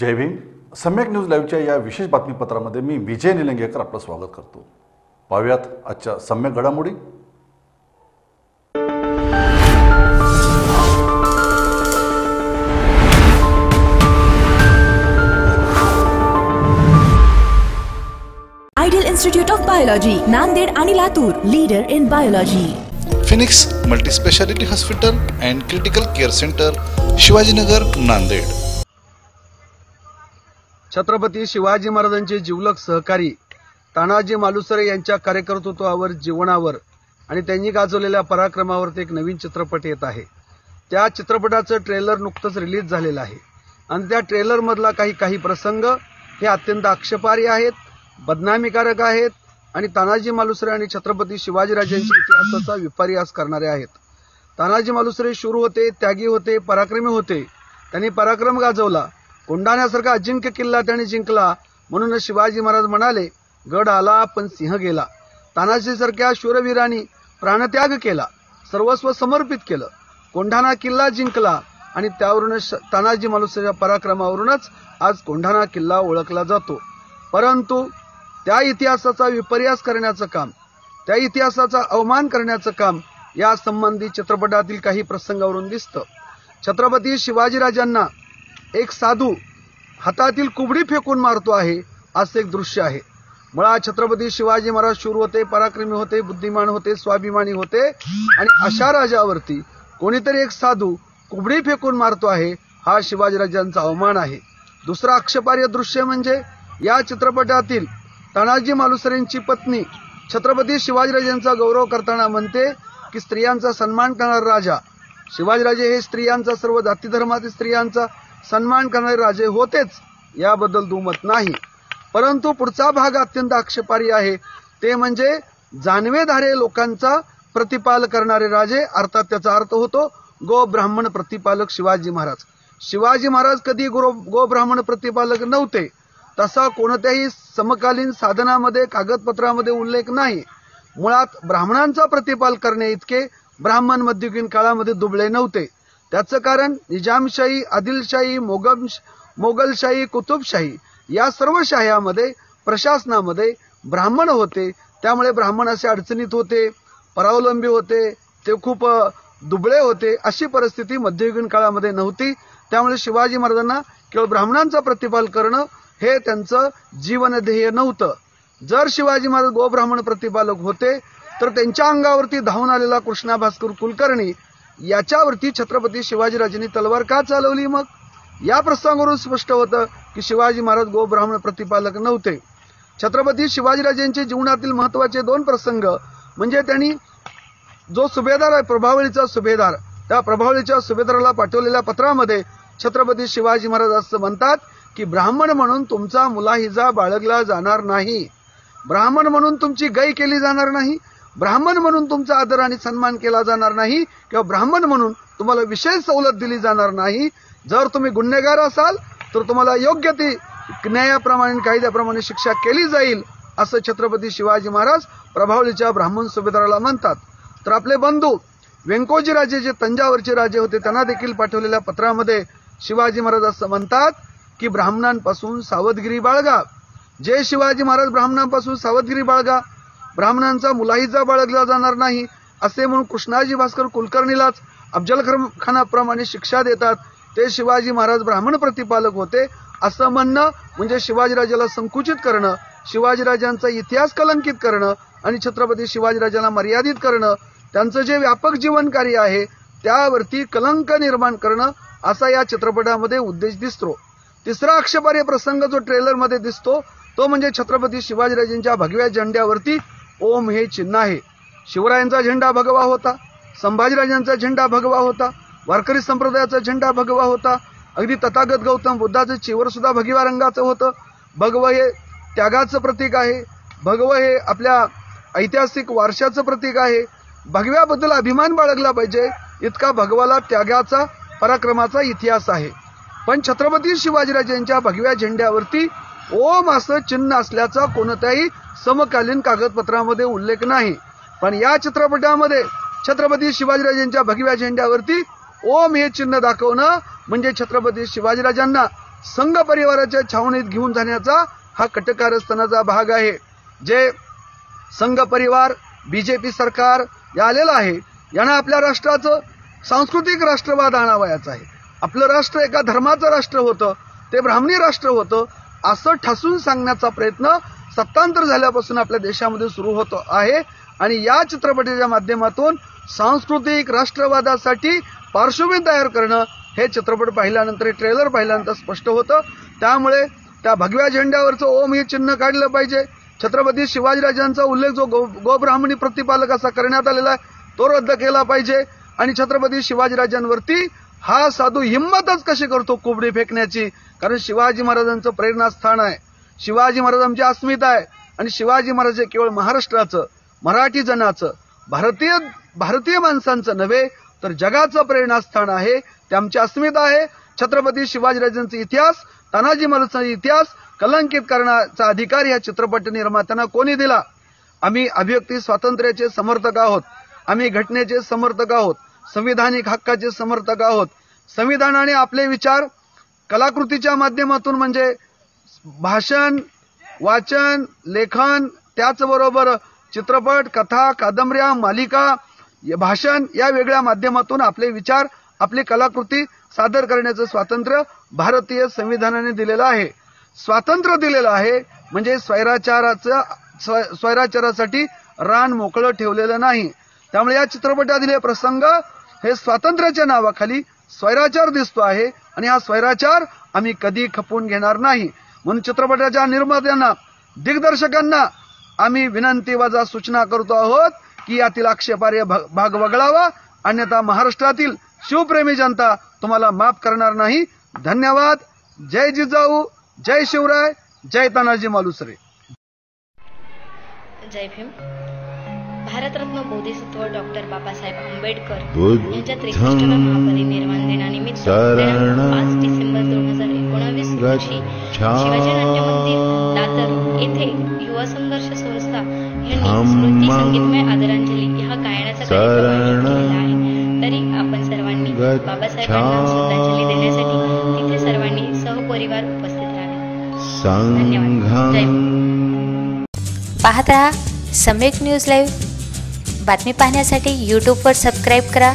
जय भीम. सम्यक न्यूज लाईव्हच्या या विशेष बातमीपत्रामध्ये मी विजय निलंगेकर आपलं स्वागत करतो. पाहूयात आजच्या सम्यक घडामोडी. Ideal institute of biology Nanded आणि Latur leader in biology. Phoenix multispeciality hospital and critical care centre Shivajinagar Nanded. Chhatrapati Shivaji महाराजांचे जीवलक सहकारी तानाजी मालुसरे यांच्या कार्यकर्तृत्वावर जीवनावर आणि त्यांनी गाजवलेल्या पराक्रमावर एक नवीन चित्रपट येत आहे. त्या चित्रपटाचं ट्रेलर नुकतंच रिलीज झालेलं आहे. आणि त्या ट्रेलरमधला काही काही प्रसंग हे अत्यंत आक्षेपार्ह आहेत बदनामीकारक आहेत आणि तानाजी मालुसरे आणि छत्रपती शिवाजीराजांच्या इतिहासाचा विपर्यास करणारे आहेत. तानाजी मालुसरे शूर होते त्यागी होते पराक्रमी होते. त्यांनी पराक्रम गाजवला. कोंढाण्यासारखा अजिंक्य किल्ला त्याने जिंकला. म्हणून शिवाजी महाराज म्हणाले गड आला पण सिंह गेला. तानाजीसारख्या शूरवीरांनी प्राणत्याग केला. सर्वस्व समर्पित केलं. कोंढाणा किल्ला जिंकला आणि त्यावरूनच श- तानाजी मालुसरेच्या पराक्रमावरूनच आज कोंढाणा किल्ला ओळखला जातो. परंतु त्या इतिहासाचा विपर्यास करण्याचं काम त्या इतिहासाचा अवमान करण्याचं काम या संबंधी चित्रपटातील काही प्रसंगावरून दिसतं. छत्रपती शिवाजीराजांना एक साधू हातातील कुबडी फेकून मारतो आहे असं एक दृश्य आहे. मुळात छत्रपती शिवाजी महाराज शूर होते पराक्रमी होते बुद्धिमान होते स्वाभिमानी होते आणि अशा राजावरती कोणीतरी एक साधू कुबडी फेकून मारतो आहे हा शिवाजीराजांचा अवमान आहे. दुसरं आक्षेपार्य दृश्य म्हणजे या चित्रपटातील तानाजी मालुसरेंची पत्नी छत्रपती शिवाजीराजांचा गौरव करताना म्हणते की स्त्रियांचा सन्मान करणारा राजा शिवाजीराजे हे स्त्रियांचा सर्व जाती धर्मातील स्त्रियांचा सन्मान करणारे राजे होतेच याबद्दल दुमत नाही. परंतु पुढचा भाग अत्यंत आक्षेपारी आहे. ते म्हणजे जानवेधारे लोकांचा प्रतिपाल करणारे राजे अर्थात त्याचा अर्थ होतो गो ब्राह्मण प्रतिपालक शिवाजी महाराज. शिवाजी महाराज कधी गो गो ब्राह्मण प्रतिपालक नव्हते. तसा कोणत्याही समकालीन साधनामध्ये कागदपत्रामध्ये उल्लेख नाही. मुळात ब्राह्मणांचा प्रतिपाल करणे इतके ब्राह्मण मध्ययुगीन काळामध्ये दुबळे नव्हते. त्याचं कारण निजामशाही आदिलशाही मोगम मोगलशाही कुतुबशाही या सर्व शाह्यामध्ये प्रशासनामध्ये ब्राह्मण होते. त्यामुळे ब्राह्मण असे अडचणीत होते परावलंबी होते ते खूप दुबळे होते अशी परिस्थिती मध्ययुगीन काळामध्ये नव्हती. त्यामुळे शिवाजी महाराजांना केवळ ब्राह्मणांचा प्रतिपाल करणं हे त्यांचं जीवनध्येय नव्हतं. जर शिवाजी महाराज गोब्राह्मण प्रतिपालक होते तर त्यांच्या अंगावरती धावून आलेला कृष्णा भास्कर कुलकर्णी याच्यावरती छत्रपती शिवाजीराजांनी तलवार का चालवली मग? या प्रसंगावरून स्पष्ट होतं की शिवाजी महाराज गोब्राह्मण प्रतिपालक नव्हते. छत्रपती शिवाजीराजांच्या जीवनातील महत्त्वाचे दोन प्रसंग म्हणजे त्यांनी जो सुभेदार आहे प्रभावळीचा सुभेदार त्या प्रभावळीच्या सुभेदाराला पाठवलेल्या पत्रामध्ये छत्रपती शिवाजी महाराज असं म्हणतात की ब्राह्मण म्हणून तुमचा मुलाहिजा बाळगला जाणार नाही. ब्राह्मण म्हणून तुमची गय केली जाणार नाही. ब्राह्मण म्हणून तुमचा आदर आणि सन्मान केला जाणार नाही किंवा ब्राह्मण म्हणून तुम्हाला विशेष सवलत दिली जाणार नाही. जर तुम्ही गुन्हेगार असाल तर तुम्हाला योग्य ती न्यायाप्रमाणे कायद्याप्रमाणे शिक्षा केली जाईल असं छत्रपती शिवाजी महाराज प्रभावलीच्या ब्राह्मण सुभेदाराला म्हणतात. तर आपले बंधू व्यंकोजी राजे जे तंजावरचे राजे होते त्यांना देखील पाठवलेल्या पत्रामध्ये शिवाजी महाराज असं म्हणतात की ब्राह्मणांपासून सावधगिरी बाळगा. जे शिवाजी महाराज ब्राह्मणांपासून सावधगिरी बाळगा. ब्राह्मणांचा मुलाहिजा बाळगला जाणार नाही असे म्हणून कृष्णाजी भास्कर कुलकर्णीलाच अफजल खानाप्रमाणे शिक्षा देतात. ते शिवाजी महाराज ब्राह्मण प्रतिपालक होते. असं म्हणणं म्हणजे शिवाजीराजाला संकुचित करणं शिवाजीराजांचा इतिहास कलंकित करणं आणि छत्रपती शिवाजीराजांना मर्यादित करणं त्यांचं जे व्यापक जीवन कार्य आहे त्यावरती कलंक निर्माण करणं असा या चित्रपटामध्ये उद्देश दिसतो. तिसरा आक्षेपार्ह प्रसंग जो ट्रेलरमध्ये दिसतो तो म्हणजे छत्रपती शिवाजीराजेंच्या भगव्या झेंड्यावरती ओम हे चिन्ह आहे. शिवरायांचा झेंडा भगवा होता संभाजीराजांचा झेंडा भगवा होता वारकरी संप्रदायाचा झेंडा भगवा होता. अगदी तथागत गौतम बुद्धाचं चिवर सुद्धा भगव्या रंगाचं होतं. भगव हे त्यागाचं प्रतीक आहे. भगव हे आपल्या ऐतिहासिक वारशाचं प्रतीक आहे. भगव्याबद्दल अभिमान बाळगला पाहिजे इतका भगवाला त्यागाचा पराक्रमाचा इतिहास आहे. पण छत्रपती शिवाजीराजांच्या भगव्या झेंड्यावरती ओम असं चिन्ह असल्याचा कोणत्याही समकालीन कागदपत्रामध्ये उल्लेख नाही. पण या चित्रपटामध्ये छत्रपती शिवाजीराजांच्या भगव्या झेंड्यावरती ओम हे चिन्ह दाखवणं म्हणजे छत्रपती शिवाजीराजांना संघ परिवाराच्या छावणीत घेऊन जाण्याचा हा कटकारस्थानाचा भाग आहे जे संघ परिवार बीजेपी सरकार या आलेलं आहे. यांना आपल्या राष्ट्राचं सांस्कृतिक राष्ट्रवाद आणावयाचा आहे. आपलं राष्ट्र एका धर्माचं राष्ट्र होतं ते ब्राह्मणी राष्ट्र होतं असं ठासून सांगण्याचा प्रयत्न सत्तांतर झाल्यापासून आपल्या देशामध्ये सुरू होत आहे. आणि या चित्रपटाच्या माध्यमातून सांस्कृतिक राष्ट्रवादासाठी पार्श्वभूमी तयार करणं हे चित्रपट पाहिल्यानंतर हे ट्रेलर पाहिल्यानंतर स्पष्ट होतं. त्यामुळे त्या भगव्या झेंड्यावरचं ओम हे चिन्ह काढलं पाहिजे. छत्रपती शिवाजीराजांचा उल्लेख जो गो गोब्राह्मणी प्रतिपालक असा करण्यात आलेला आहे तो रद्द केला पाहिजे. आणि छत्रपती शिवाजीराजांवरती हा साधू हिंमतच कशी करतो कोबडी फेकण्याची? कारण शिवाजी महाराजांचं प्रेरणास्थान आहे. शिवाजी महाराज आमची अस्मिता आहे. आणि शिवाजी महाराज हे केवळ महाराष्ट्राचं मराठी जनाचं भारतीय भारतीय माणसांचं नव्हे तर जगाचं प्रेरणास्थान आहे. ते आमची अस्मिता आहे. छत्रपती शिवाजीराजांचा इतिहास तानाजी महाराजांचा इतिहास कलंकित करण्याचा अधिकार या चित्रपट निर्मात्यांना कोणी दिला? आम्ही अभिव्यक्ती स्वातंत्र्याचे समर्थक आहोत. आम्ही घटनेचे समर्थक आहोत. संविधानिक हक्काचे समर्थक आहोत. संविधानाने आपले विचार कलाकृतीच्या माध्यमातून म्हणजे भाषण वाचन लेखन त्याचबरोबर चित्रपट कथा कादंबऱ्या मालिका या भाषण या वेगळ्या माध्यमातून आपले विचार आपली कलाकृती सादर करण्याचं स्वातंत्र्य भारतीय संविधानाने दिलेलं आहे. स्वातंत्र्य दिलेलं आहे म्हणजे स्वैराचाराचं स्व- स्वैराचारासाठी रान मोकळं ठेवलेलं नाही. त्यामुळे या चित्रपटातील हे प्रसंग हे स्वातंत्र्याच्या नावाखाली स्वैराचार दिसतो आहे आणि हा स्वैराचार आम्ही कधी खपवून घेणार नाही. म्हणून चित्रपटाच्या निर्मात्यांना दिग्दर्शकांना आम्ही विनंती वजा सूचना करतो आहोत की यातील आक्षेपार्ह भाग वगळावा. अन्यथा महाराष्ट्रातील शिवप्रेमी जनता तुम्हाला माफ करणार नाही. धन्यवाद. जय जिजाऊ. जय शिवराय. जय तानाजी मालुसरे. जय भीम. भारतरत्न बोधिसत्व डॉक्टर बाबासाहेब आंबेडकर यांच्या त्रेसष्टव्या महापरिनिर्वाण दिनानिमित्त शिवाजी. नाट्य मंदिर दादर येथे युवा संघर्ष संस्था यांनी स्मृती संगीतमय आदरांजली ह्या गायनाचा कार्यक्रम आयोजित केलेला आहे. तरी आपण सर्वांनी बाबासाहेबांना श्रद्धांजली देण्यासाठी तिथे सर्वांनी सहपरिवार उपस्थित राहावे. धन्यवाद. पाहत रहा सम्यक न्यूज लाईव्ह बातमी पाहण्यासाठी यूट्यूबवर सबस्क्राईब करा.